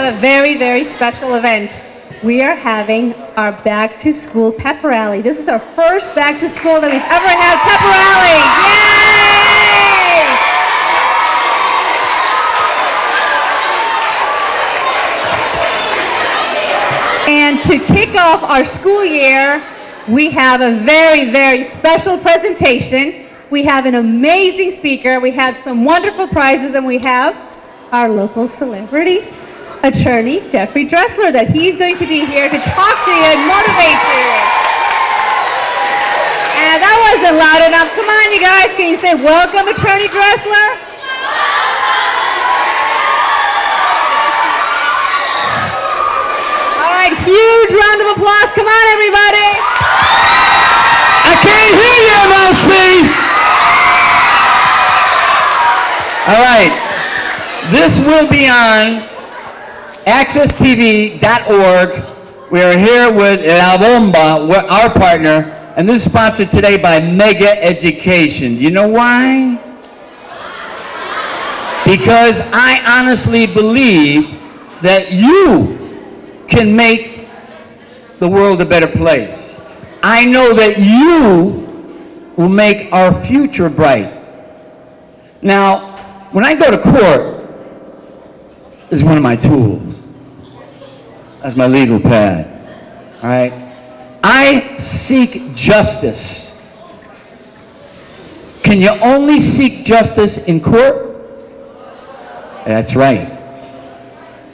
have a very, very special event. We are having our back to school pep rally. This is our first back to school that we've ever had pep rally. Yay! And to kick off our school year, we have a very, very special presentation. We have an amazing speaker. We have some wonderful prizes, and we have our local celebrity attorney, Jeffrey Dressler, that he's going to be here to talk to you and motivate you. And that wasn't loud enough. Come on, you guys. Can you say welcome, Attorney Dressler? All right, huge round of applause. Come on, everybody. I can't hear you, MLC. All right. This will be on accesstv.org. We are here with La Bomba, our partner, and this is sponsored today by Mega Education. You know why? Because I honestly believe that you can make the world a better place. I know that you will make our future bright. Now, when I go to court, is one of my tools. That's my legal pad. All right? I seek justice. Can you only seek justice in court? That's right.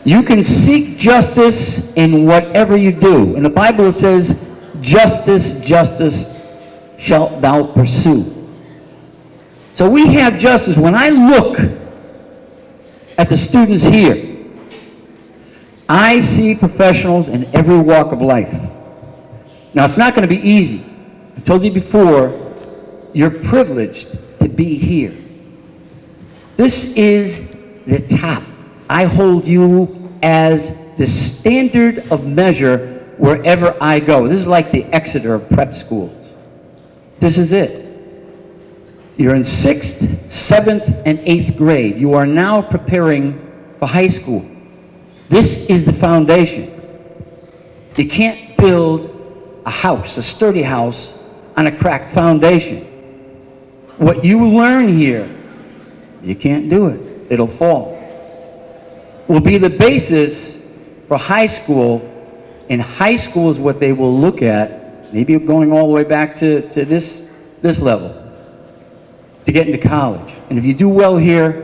You can seek justice in whatever you do. In the Bible it says, justice, justice shalt thou pursue. So we have justice. When I look at the students here, I see professionals in every walk of life. Now, it's not going to be easy. I told you before, you're privileged to be here. This is the top. I hold you as the standard of measure wherever I go. This is like the Exeter of prep schools. This is it. You're in sixth, seventh, and eighth grade. You are now preparing for high school. This is the foundation. You can't build a house, a sturdy house, on a cracked foundation. What you learn here, you can't do it. It'll fall. Will be the basis for high school, and high school is what they will look at, maybe going all the way back to, to this, this level, to get into college. And if you do well here,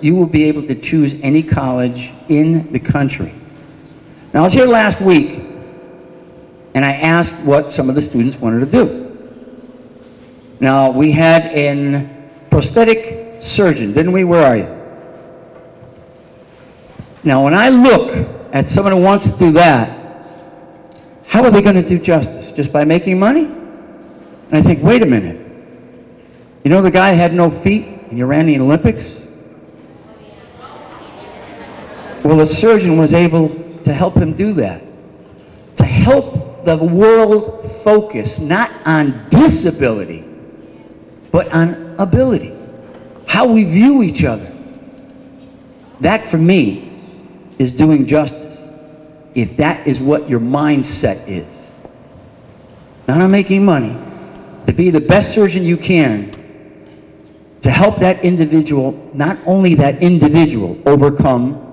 you will be able to choose any college in the country. Now, I was here last week, and I asked what some of the students wanted to do. Now, we had a prosthetic surgeon, didn't we? Where are you? Now, when I look at someone who wants to do that, how are they going to do justice? Just by making money? And I think, wait a minute. You know the guy had no feet and he ran the Olympics? Well, a surgeon was able to help him do that. To help the world focus not on disability, but on ability. How we view each other. That, for me, is doing justice. If that is what your mindset is. Not on making money, to be the best surgeon you can to help that individual, not only that individual, overcome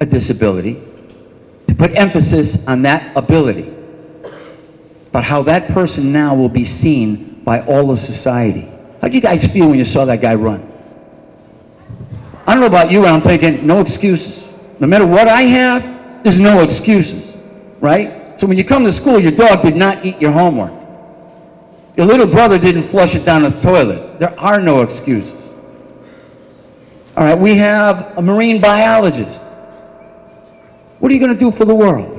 a disability, to put emphasis on that ability, but how that person now will be seen by all of society. How'd you guys feel when you saw that guy run? I don't know about you, but I'm thinking, no excuses. No matter what I have, there's no excuses, right? So when you come to school, your dog did not eat your homework. Your little brother didn't flush it down the toilet. There are no excuses. All right, we have a marine biologist. What are you going to do for the world?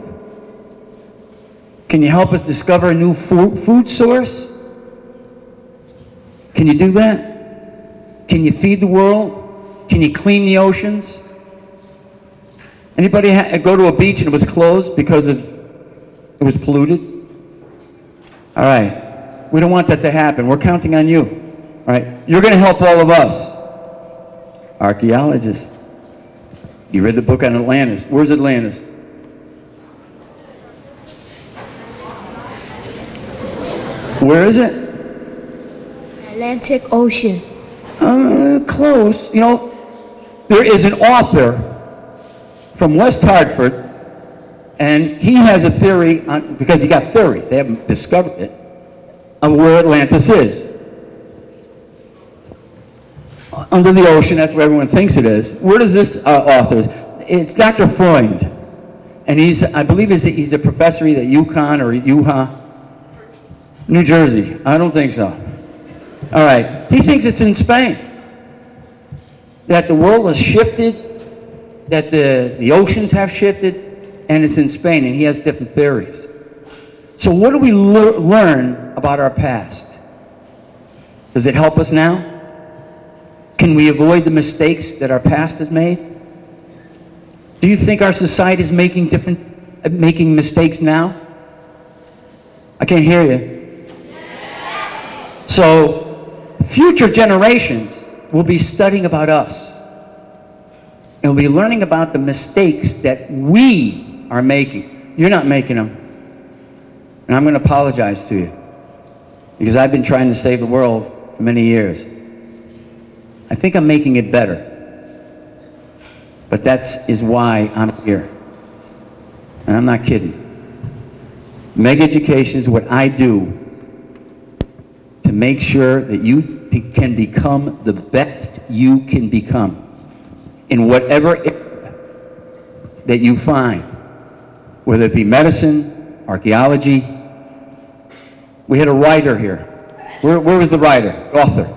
Can you help us discover a new food, source? Can you do that? Can you feed the world? Can you clean the oceans? Anybody go to a beach and it was closed because of, it was polluted? All right. We don't want that to happen. We're counting on you. All right. You're going to help all of us. Archaeologists. You read the book on Atlantis. Where's Atlantis? Where is it? Atlantic Ocean. Uh, close. You know, there is an author from West Hartford, and he has a theory, on, because he got theories, they haven't discovered it, of where Atlantis is. Under the ocean, that's where everyone thinks it is. Where does this uh, author? It's Dr. Freund, and he's, I believe he's a, he's a professor either at UConn or at UHA, New Jersey. I don't think so. All right. He thinks it's in Spain. That the world has shifted, that the, the oceans have shifted, and it's in Spain, and he has different theories. So, what do we lear- learn about our past? Does it help us now? Can we avoid the mistakes that our past has made? Do you think our society is making different, uh, making mistakes now? I can't hear you. So, future generations will be studying about us. And will be learning about the mistakes that we are making. You're not making them. And I'm going to apologize to you. Because I've been trying to save the world for many years. I think I'm making it better. But that is why I'm here. And I'm not kidding. Mega education is what I do to make sure that you can become the best you can become in whatever that you find, whether it be medicine, archaeology. We had a writer here. Where, where was the writer, author?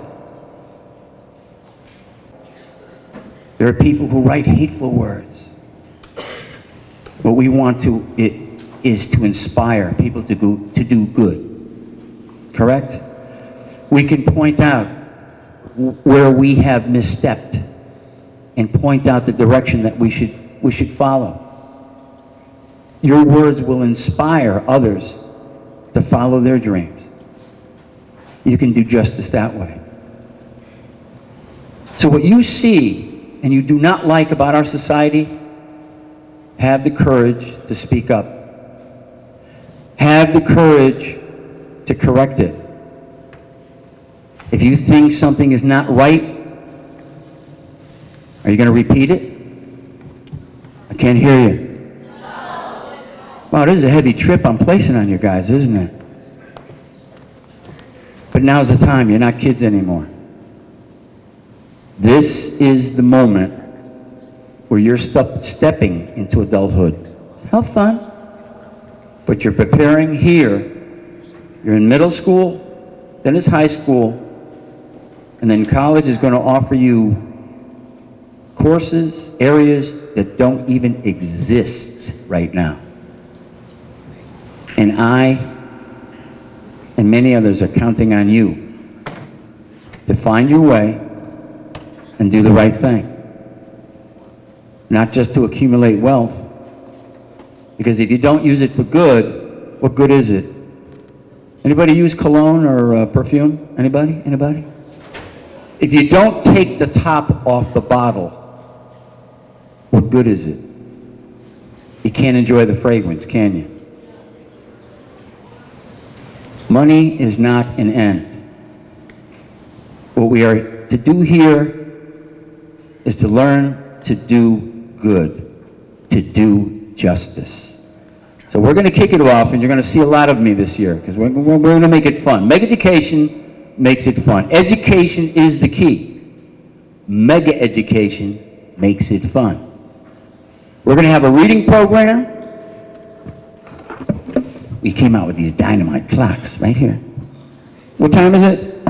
There are people who write hateful words. What we want to it, is to inspire people to go, to do good. Correct? We can point out where we have misstepped and point out the direction that we should, we should follow. Your words will inspire others to follow their dreams. You can do justice that way. So, what you see and you do not like about our society, have the courage to speak up. Have the courage to correct it. If you think something is not right, are you going to repeat it? I can't hear you. Wow, this is a heavy trip I'm placing on you guys, isn't it? But now's the time. You're not kids anymore. This is the moment where you're step- stepping into adulthood. Have fun. But you're preparing here. You're in middle school, then it's high school, and then college is going to offer you courses, areas that don't even exist right now. And I and many others are counting on you to find your way and do the right thing. Not just to accumulate wealth, because if you don't use it for good, what good is it? Anybody use cologne or uh, perfume? Anybody? Anybody? If you don't take the top off the bottle, what good is it? You can't enjoy the fragrance, can you? Money is not an end. What we are to do here is to learn to do good, to do justice. So we're going to kick it off, and you're going to see a lot of me this year because we're, we're, going to make it fun. Mega education makes it fun. Education is the key. Mega education makes it fun. We're going to have a reading program. We came out with these dynamite clocks right here. What time is it?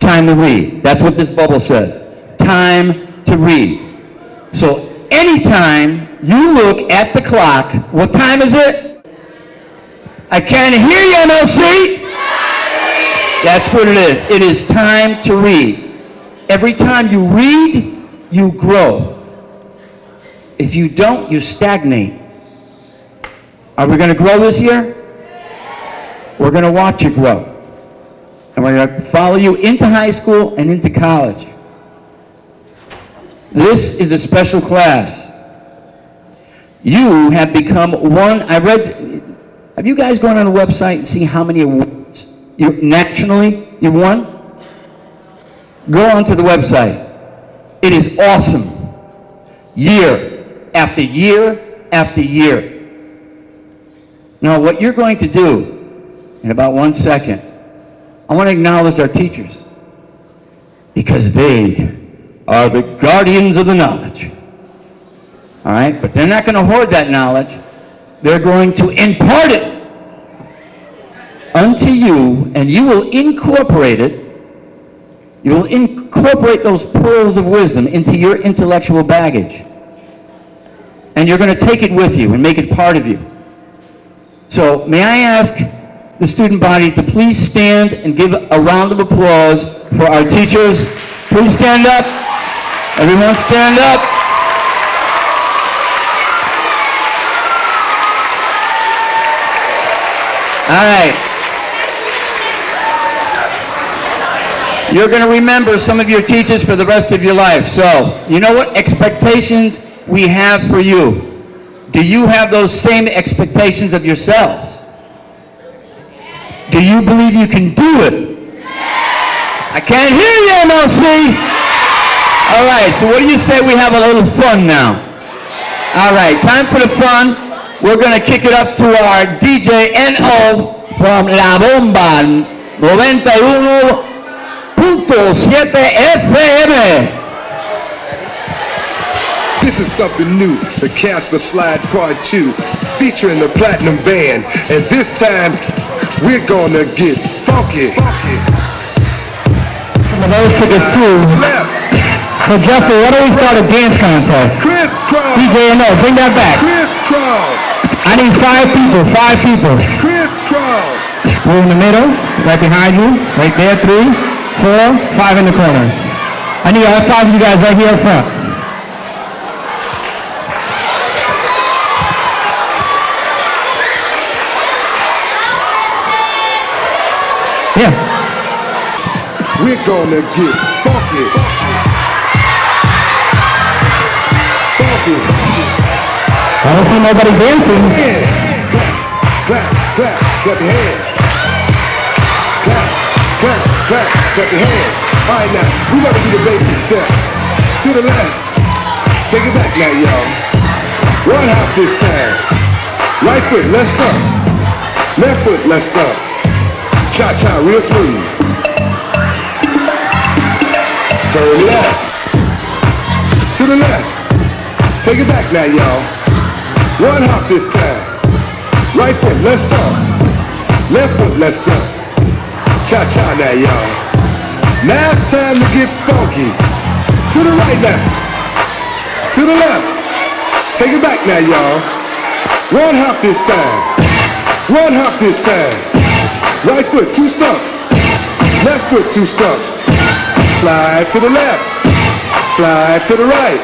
Time to read. That's what this bubble says. Time to read. So anytime you look at the clock, what time is it? I can't hear you, MLC. That's what it is. It is time to read. Every time you read, you grow. If you don't, you stagnate. Are we going to grow this year? We're going to watch you grow. And we're going to follow you into high school and into college. This is a special class. You have become one. I read. Have you guys gone on a website and see how many awards you nationally you won? Go onto the website. It is awesome. Year after year after year. Now, what you're going to do in about one second, I want to acknowledge our teachers because they are the guardians of the knowledge. All right? But they're not going to hoard that knowledge. They're going to impart it unto you, and you will incorporate it. You will incorporate those pearls of wisdom into your intellectual baggage. And you're going to take it with you and make it part of you. So, may I ask the student body to please stand and give a round of applause for our teachers. Please stand up. Everyone stand up. All right. You're going to remember some of your teachers for the rest of your life. So, you know what expectations we have for you? Do you have those same expectations of yourselves? Do you believe you can do it? I can't hear you, MLC. All right, so what do you say we have a little fun now? All right, time for the fun. We're going to kick it up to our DJ NO from La Bomba 91.7 FM. This is something new, the Casper Slide Part 2, featuring the Platinum Band. And this time, we're gonna get funky. funky. Some of those tickets too. So Jeffrey, why don't we start a dance contest? crisscross, DJ No, bring that back. crisscross, I need five people, five people. crisscross. We're in the middle, right behind you, right there, three, four, five in the corner. I need all five of you guys right here up front. Yeah. We're gonna get funky. Funky. I don't see nobody dancing. Hands. Clap, clap, clap your hands. Clap, clap, clap, clap your hands. All right, now, we're gonna do the basic step. To the left. Take it back now, y'all. One hop this time. Right foot, let's stomp. Left foot, let's stomp. Cha-cha, real smooth. Turn left. To the left. Take it back now, y'all. One hop this time. Right foot, let's stomp. Left foot, let's stomp. Cha-cha now, y'all. Now it's time to get funky. To the right now. To the left. Take it back now, y'all. One hop this time. One hop this time. Right foot, two stumps. Left foot, two stumps. Slide to the left. Slide to the right.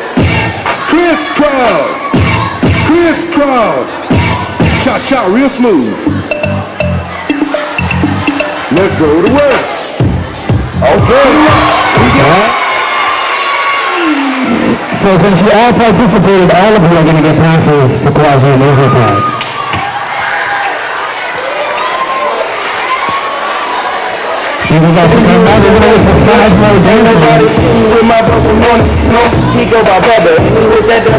Crisscross. Crisscross. Cha-cha, real smooth. Let's go to work. Okay. So since you all participated, all of you are gonna get passes to Quassy Park. And we got some, now we're for five more with my brother wanna smoke, he go by with baby.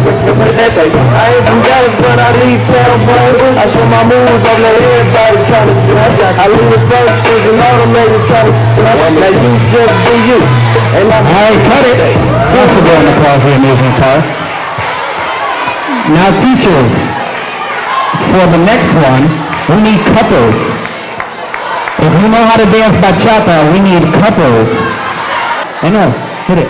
I ain't from Dallas, but I leave town, boy. I show my moves, I'm like everybody tryna do it. I leave the first, and all the ladies tryna snap. Now you just do you. And I'm All right, cut it. Flexible in the Quassy Amusement Park. Now teachers, for the next one, we need couples. If you know how to dance bachata, we need couples. I know, hit it.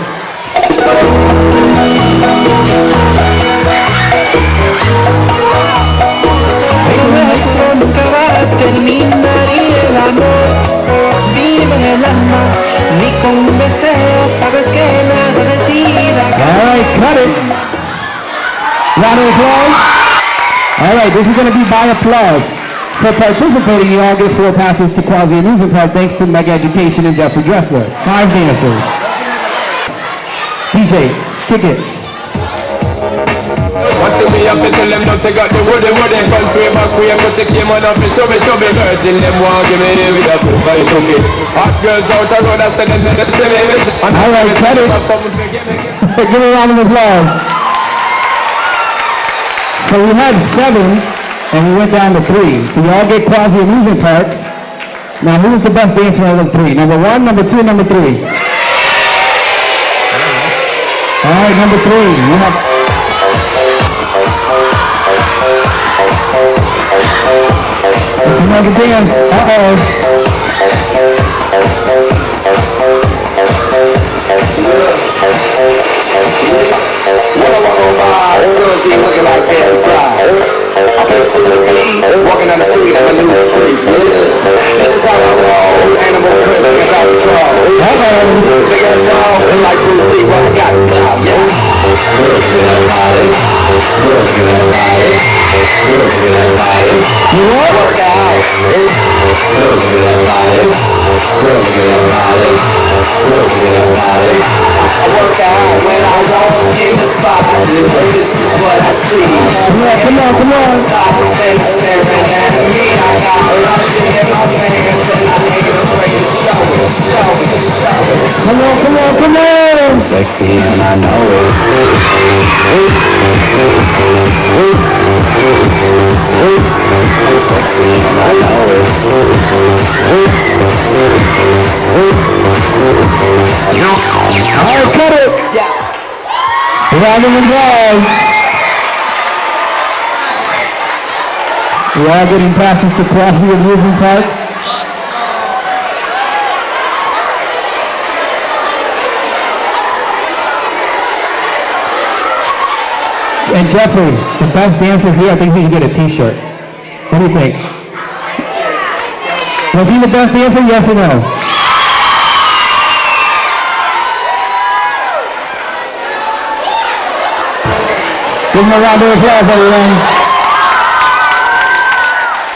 Eso nunca va a terminar y el amor vive en el alma. Ni con un deseo sabes que nada de ti da All right, cut it. Round of applause. All right, this is going to be by applause. For participating, you all get four passes to Quassy Amusement Park thanks to Mega Education and Jeffrey Dressler. Five dancers. DJ, kick it. What to me up tell them not to got the woody woody Country back the came on up and show me show me Virgin them want give me up and fight cookie Hot girls out the road I said them they say me And All right, cut it. have something to give me Give a round of applause. So we had seven, and we went down to three. So you all get Quassy amusement parks. Now, who's the best dancer out of the three? Number one, number two, number three. All right, number three. You have. If you know the dance, uh-oh. Girls be looking like that fly. I take to the beat, walking down the street, I'm a new freak. This is how I roll, animal crib, is out control. Uh-oh. Big ass dog, like Bruce Lee, well, I got clout, yeah. Girls in that body, girls in that body, girls in that body. Work out. Girls in that body, girls in that body, girls in that body. I work out I walk in the spot. This is what I see. Come on, come on, come on. They staring at me. I got lotion in my pants and I ain't afraid to show it, show it, show it. Come on, come on, come on. Sexy and I know it. I'm sexy and I know it. All right, cut it. Round of applause. We're all getting passes to cross the amusement park. And Jeffrey, the best dancer here, I think he should get a t-shirt. What do you think? Was he the best dancer, yes or no? Give him a round of applause, everyone.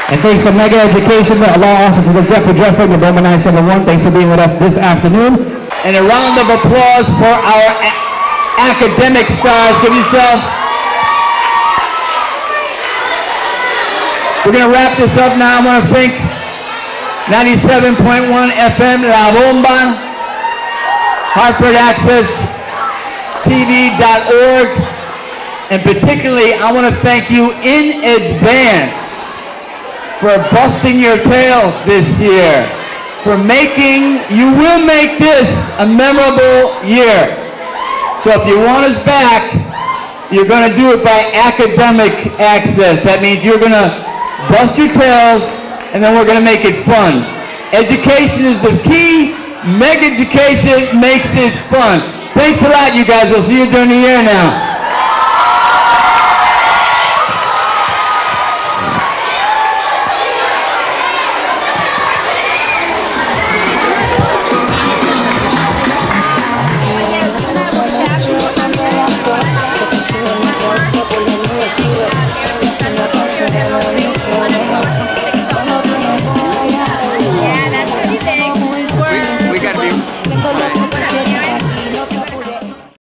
And thanks to Mega Education, the law offices of Jeffrey Dressler, November 971. Thanks for being with us this afternoon. And a round of applause for our academic stars. Give yourself. We're going to wrap this up now. I want to thank 97.1 FM La Bomba, Hartford Access, TV.org, and particularly I want to thank you in advance for busting your tails this year, for making, you will make this a memorable year. So if you want us back, you're going to do it by academic access. That means you're going to bust your tails, and then we're going to make it fun. Education is the key. Mega Education makes it fun. Thanks a lot, you guys. We'll see you during the year now.